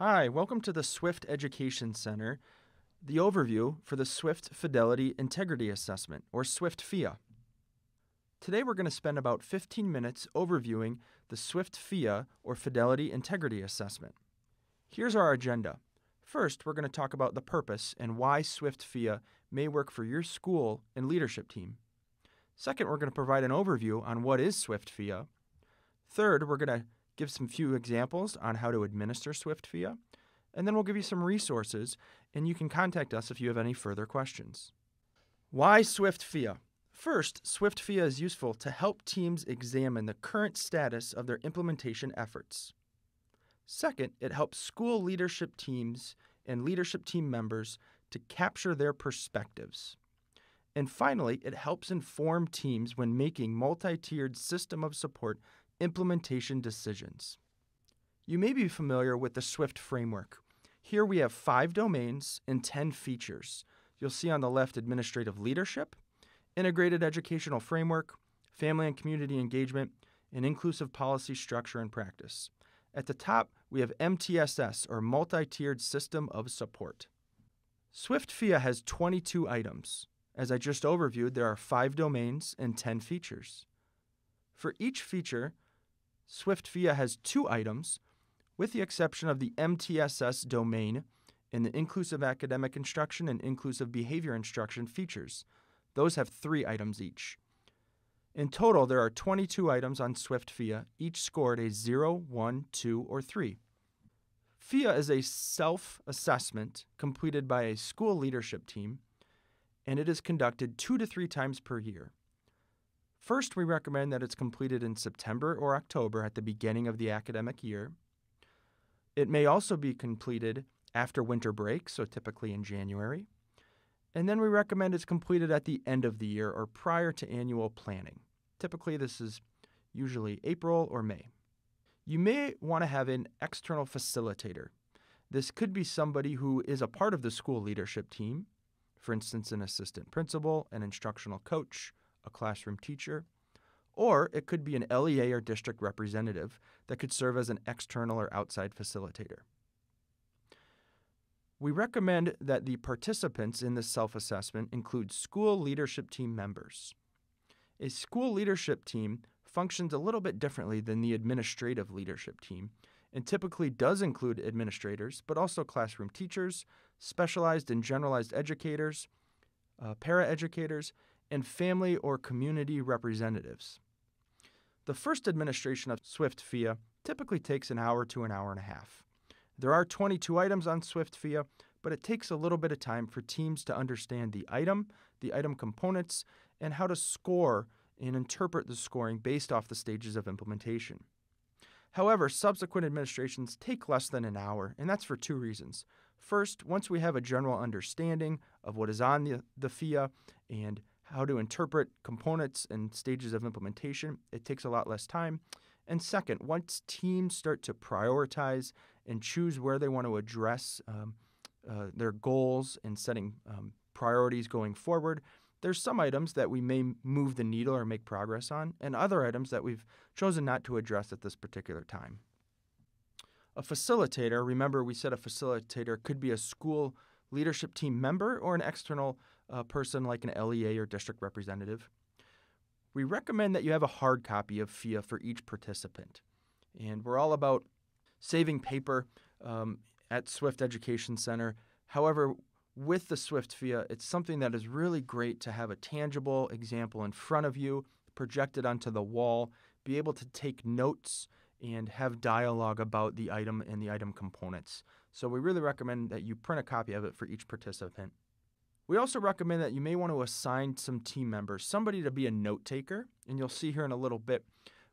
Hi, welcome to the Swift Education Center, the overview for the Swift Fidelity Integrity Assessment, or Swift FIA. Today we're going to spend about 15 minutes overviewing the Swift FIA, or Fidelity Integrity Assessment. Here's our agenda. First, we're going to talk about the purpose and why Swift FIA may work for your school and leadership team. Second, we're going to provide an overview on what is Swift FIA. Third, we're going to give some few examples on how to administer Swift FIA, and then we'll give you some resources, and you can contact us if you have any further questions. Why Swift FIA? First, Swift FIA is useful to help teams examine the current status of their implementation efforts. Second, it helps school leadership teams and leadership team members to capture their perspectives. And finally, it helps inform teams when making multi tiered system of support implementation decisions. You may be familiar with the SWIFT framework. Here we have five domains and 10 features. You'll see on the left administrative leadership, integrated educational framework, family and community engagement, and inclusive policy structure and practice. At the top, we have MTSS, or Multi Tiered System of Support. Swift FIA has 22 items. As I just overviewed, there are five domains and 10 features. For each feature, Swift FIA has two items, with the exception of the MTSS domain and the inclusive academic instruction and inclusive behavior instruction features. Those have three items each. In total, there are 22 items on Swift FIA, each scored a 0, 1, 2, or 3. FIA is a self assessment completed by a school leadership team and it is conducted two to three times per year. First, we recommend that it's completed in September or October at the beginning of the academic year. It may also be completed after winter break, so typically in January. And then we recommend it's completed at the end of the year or prior to annual planning. Typically, this is usually April or May. You may want to have an external facilitator. This could be somebody who is a part of the school leadership team, for instance, an assistant principal, an instructional coach, a classroom teacher, or it could be an LEA or district representative that could serve as an external or outside facilitator. We recommend that the participants in this self assessment include school leadership team members. A school leadership team functions a little bit differently than the administrative leadership team and typically does include administrators, but also classroom teachers, specialized and generalized educators, uh, paraeducators, and family or community representatives. The first administration of Swift FIA typically takes an hour to an hour and a half. There are 22 items on Swift FIA, but it takes a little bit of time for teams to understand the item, the item components, and how to score and interpret the scoring based off the stages of implementation. However, subsequent administrations take less than an hour, and that's for two reasons. First, once we have a general understanding of what is on the, the FIA and how to interpret components and stages of implementation, it takes a lot less time. And second, once teams start to prioritize and choose where they want to address um, uh, their goals and setting um, priorities going forward, there's some items that we may move the needle or make progress on, and other items that we've chosen not to address at this particular time. A facilitator, remember we said a facilitator could be a school leadership team member or an external uh, person like an LEA or district representative. We recommend that you have a hard copy of FIA for each participant. And we're all about saving paper um, at Swift Education Center. However, with the Swift FIA, it's something that is really great to have a tangible example in front of you, projected onto the wall, be able to take notes and have dialogue about the item and the item components. So we really recommend that you print a copy of it for each participant. We also recommend that you may want to assign some team members, somebody to be a note taker, and you'll see here in a little bit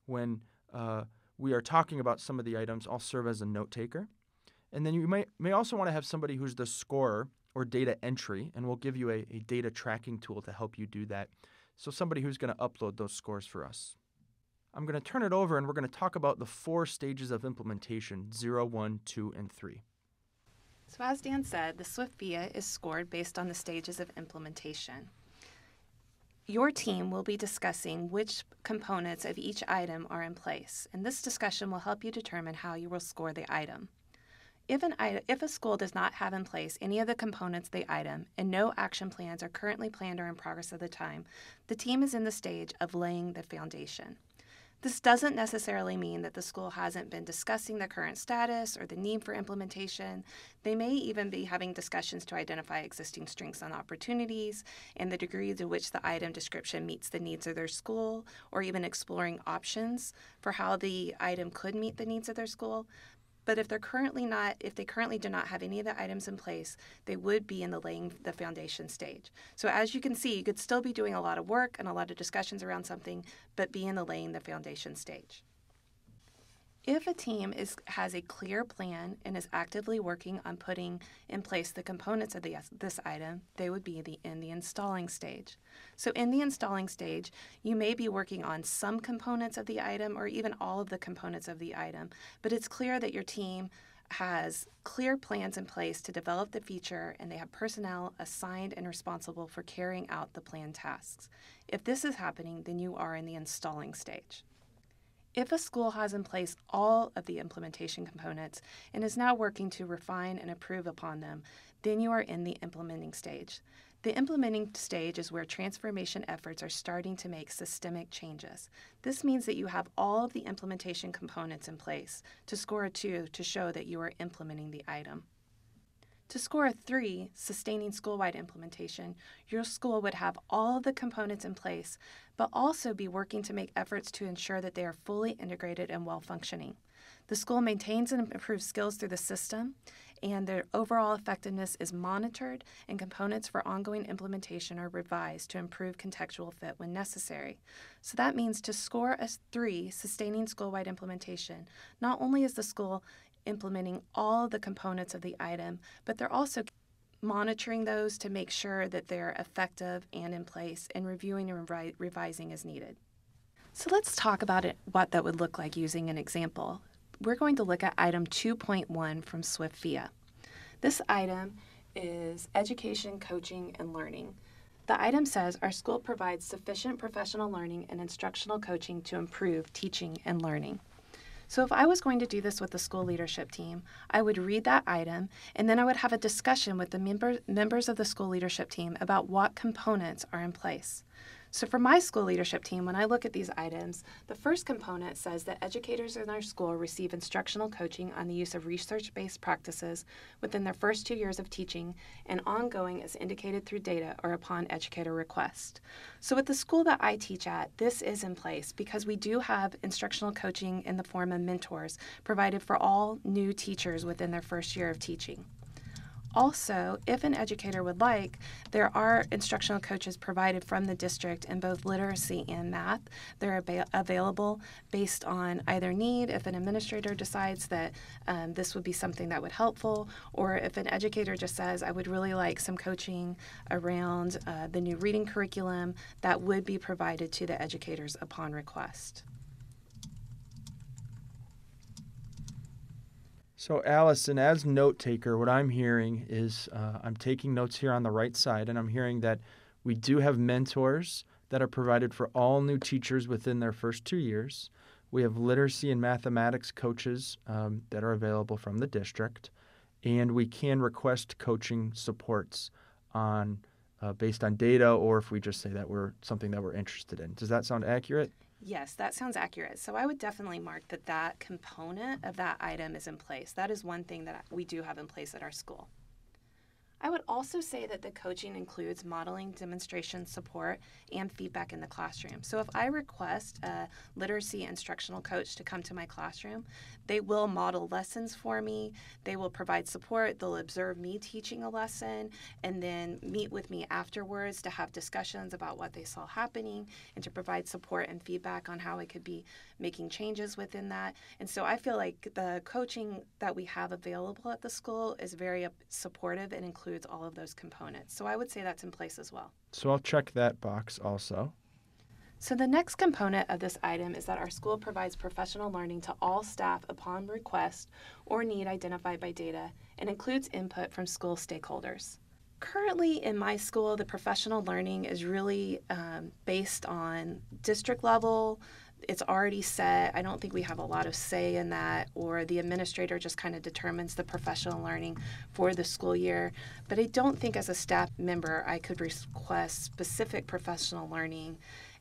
when uh, we are talking about some of the items, I'll serve as a note taker. And then you may, may also want to have somebody who's the scorer or data entry, and we'll give you a, a data tracking tool to help you do that. So, somebody who's going to upload those scores for us. I'm going to turn it over and we're going to talk about the four stages of implementation 0, 1, 2, and 3. So, as Dan said, the SWIFT FIA is scored based on the stages of implementation. Your team will be discussing which components of each item are in place, and this discussion will help you determine how you will score the item. If, an item, if a school does not have in place any of the components of the item and no action plans are currently planned or in progress at the time, the team is in the stage of laying the foundation. This doesn't necessarily mean that the school hasn't been discussing the current status or the need for implementation. They may even be having discussions to identify existing strengths and opportunities and the degree to which the item description meets the needs of their school, or even exploring options for how the item could meet the needs of their school. But if they're currently not, if they currently do not have any of the items in place, they would be in the laying the foundation stage. So as you can see, you could still be doing a lot of work and a lot of discussions around something, but be in the laying the foundation stage. If a team is, has a clear plan and is actively working on putting in place the components of the, this item, they would be the, in the installing stage. So, in the installing stage, you may be working on some components of the item or even all of the components of the item, but it's clear that your team has clear plans in place to develop the feature and they have personnel assigned and responsible for carrying out the planned tasks. If this is happening, then you are in the installing stage. If a school has in place all of the implementation components and is now working to refine and improve upon them, then you are in the implementing stage. The implementing stage is where transformation efforts are starting to make systemic changes. This means that you have all of the implementation components in place to score a 2 to show that you are implementing the item. To score a 3, sustaining school-wide implementation, your school would have all of the components in place, but also be working to make efforts to ensure that they are fully integrated and well-functioning. The school maintains and improves skills through the system, and their overall effectiveness is monitored, and components for ongoing implementation are revised to improve contextual fit when necessary. So that means to score a 3, sustaining school-wide implementation, not only is the school implementing all the components of the item, but they're also monitoring those to make sure that they're effective and in place and reviewing and revi- revising as needed. So let's talk about it, what that would look like using an example. We're going to look at item 2.1 from Swift FIA. This item is education, coaching, and learning. The item says our school provides sufficient professional learning and instructional coaching to improve teaching and learning. So if I was going to do this with the school leadership team, I would read that item and then I would have a discussion with the member, members of the school leadership team about what components are in place. So, for my school leadership team, when I look at these items, the first component says that educators in our school receive instructional coaching on the use of research based practices within their first two years of teaching and ongoing as indicated through data or upon educator request. So, with the school that I teach at, this is in place because we do have instructional coaching in the form of mentors provided for all new teachers within their first year of teaching. Also, if an educator would like, there are instructional coaches provided from the district in both literacy and math. They're ab- available based on either need, if an administrator decides that um, this would be something that would helpful, or if an educator just says, I would really like some coaching around uh, the new reading curriculum, that would be provided to the educators upon request. So, Allison, as note taker, what I'm hearing is uh, I'm taking notes here on the right side, and I'm hearing that we do have mentors that are provided for all new teachers within their first two years. We have literacy and mathematics coaches um, that are available from the district, and we can request coaching supports on uh, based on data, or if we just say that we're something that we're interested in. Does that sound accurate? Yes, that sounds accurate. So I would definitely mark that that component of that item is in place. That is one thing that we do have in place at our school. I would also say that the coaching includes modeling, demonstration, support, and feedback in the classroom. So if I request a literacy instructional coach to come to my classroom, they will model lessons for me, they will provide support, they'll observe me teaching a lesson, and then meet with me afterwards to have discussions about what they saw happening and to provide support and feedback on how I could be making changes within that. And so I feel like the coaching that we have available at the school is very supportive and includes all of those components. So I would say that's in place as well. So I'll check that box also. So, the next component of this item is that our school provides professional learning to all staff upon request or need identified by data and includes input from school stakeholders. Currently, in my school, the professional learning is really um, based on district level it's already set. I don't think we have a lot of say in that, or the administrator just kind of determines the professional learning for the school year. But I don't think as a staff member I could request specific professional learning.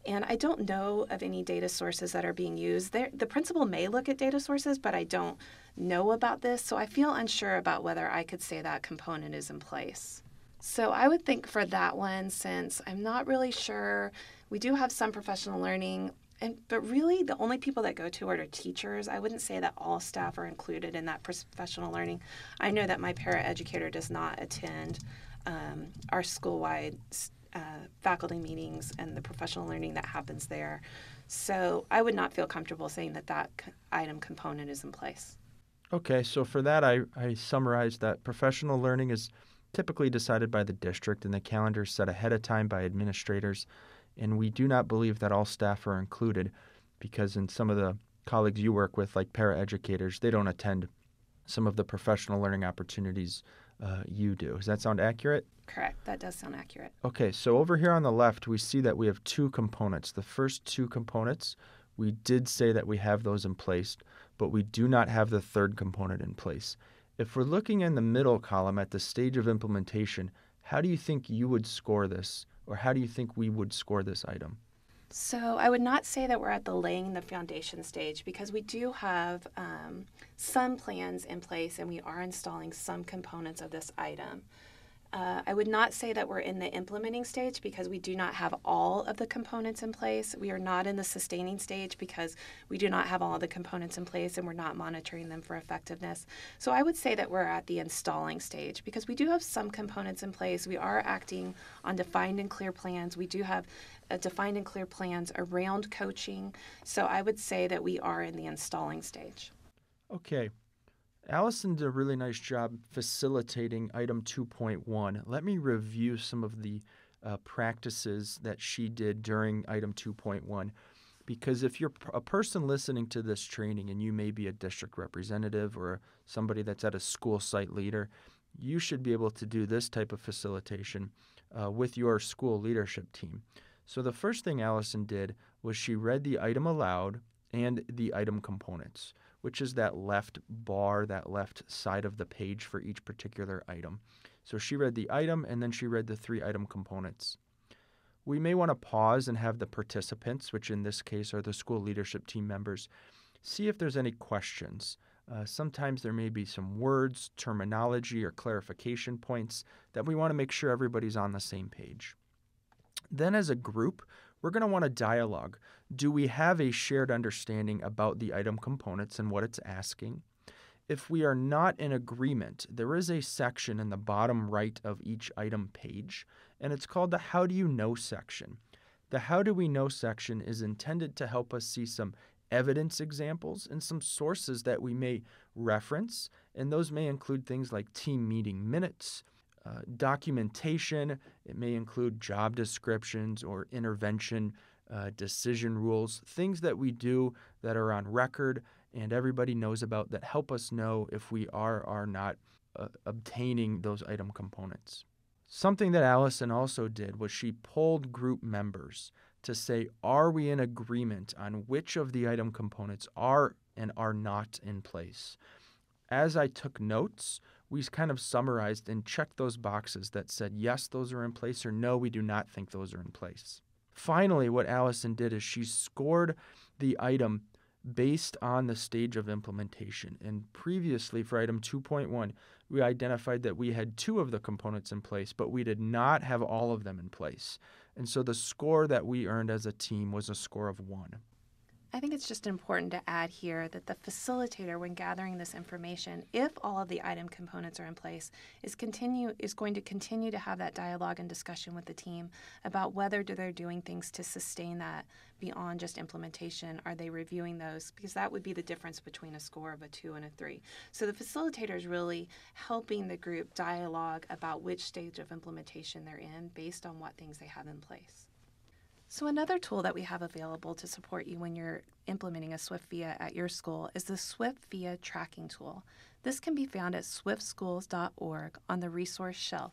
And I don't know of any data sources that are being used. There, the principal may look at data sources, but I don't know about this. So I feel unsure about whether I could say that component is in place. So I would think for that one, since I'm not really sure, we do have some professional learning. And, but really, the only people that go to it are teachers. I wouldn't say that all staff are included in that professional learning. I know that my paraeducator does not attend um, our school wide uh, faculty meetings and the professional learning that happens there. So I would not feel comfortable saying that that item component is in place. Okay, so for that, I, I summarized that professional learning is typically decided by the district and the calendar set ahead of time by administrators. And we do not believe that all staff are included because in some of the colleagues you work with, like paraeducators, they don't attend some of the professional learning opportunities uh, you do. Does that sound accurate? Correct. That does sound accurate. Okay, so over here on the left, we see that we have two components. The first two components, we did say that we have those in place, but we do not have the third component in place. If we're looking in the middle column at the stage of implementation, how do you think you would score this, or how do you think we would score this item? So I would not say that we're at the laying the foundation stage because we do have um, some plans in place and we are installing some components of this item. Uh, I would not say that we're in the implementing stage because we do not have all of the components in place. We are not in the sustaining stage because we do not have all of the components in place and we're not monitoring them for effectiveness. So I would say that we're at the installing stage because we do have some components in place. We are acting on defined and clear plans. We do have uh, defined and clear plans around coaching. So I would say that we are in the installing stage. Okay. Allison did a really nice job facilitating item 2.1. Let me review some of the uh, practices that she did during item 2.1. Because if you're a person listening to this training and you may be a district representative or somebody that's at a school site leader, you should be able to do this type of facilitation uh, with your school leadership team. So the first thing Allison did was she read the item aloud and the item components which is that left bar, that left side of the page for each particular item. So she read the item and then she read the three item components. We may want to pause and have the participants, which in this case are the school leadership team members, see if there's any questions. Uh, sometimes there may be some words, terminology, or clarification points that we want to make sure everybody's on the same page. Then, as a group, we're going to want to dialogue. Do we have a shared understanding about the item components and what it's asking? If we are not in agreement, there is a section in the bottom right of each item page, and it's called the How Do You Know section. The How Do We Know section is intended to help us see some evidence examples and some sources that we may reference, and those may include things like team meeting minutes, uh, documentation, it may include job descriptions or intervention uh, decision rules, things that we do that are on record and everybody knows about that help us know if we are or are not uh, obtaining those item components. Something that Allison also did was she polled group members to say, are we in agreement on which of the item components are and are not in place? As I took notes, we kind of summarized and checked those boxes that said, yes, those are in place, or no, we do not think those are in place. Finally, what Allison did is she scored the item based on the stage of implementation. And previously, for item 2.1, we identified that we had two of the components in place, but we did not have all of them in place. And so the score that we earned as a team was a score of one. I think it's just important to add here that the facilitator, when gathering this information, if all of the item components are in place, is continue is going to continue to have that dialogue and discussion with the team about whether they're doing things to sustain that beyond just implementation. Are they reviewing those? Because that would be the difference between a score of a two and a three. So the facilitator is really helping the group dialogue about which stage of implementation they're in based on what things they have in place. So, another tool that we have available to support you when you're implementing a Swift FIA at your school is the Swift FIA tracking tool. This can be found at swiftschools.org on the resource shelf.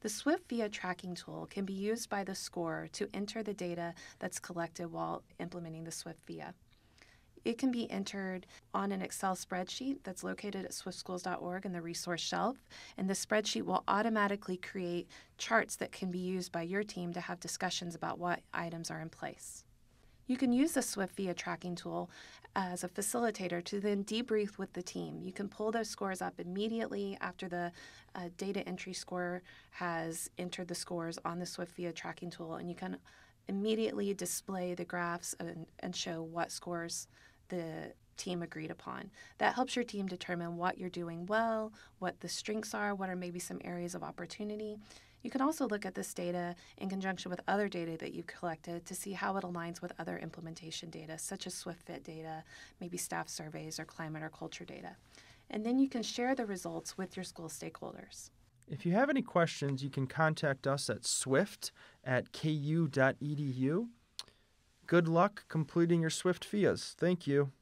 The SWIFT FIA tracking tool can be used by the scorer to enter the data that's collected while implementing the SWIFT FIA. It can be entered on an Excel spreadsheet that's located at swiftschools.org in the resource shelf, and the spreadsheet will automatically create charts that can be used by your team to have discussions about what items are in place. You can use the Swift FIA tracking tool as a facilitator to then debrief with the team. You can pull those scores up immediately after the uh, data entry score has entered the scores on the Swift FIA tracking tool, and you can immediately display the graphs and, and show what scores the team agreed upon. That helps your team determine what you're doing well, what the strengths are, what are maybe some areas of opportunity. You can also look at this data in conjunction with other data that you've collected to see how it aligns with other implementation data, such as SwiftFit data, maybe staff surveys, or climate or culture data. And then you can share the results with your school stakeholders. If you have any questions, you can contact us at swift at ku.edu. Good luck completing your Swift FIAs. Thank you.